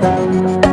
Música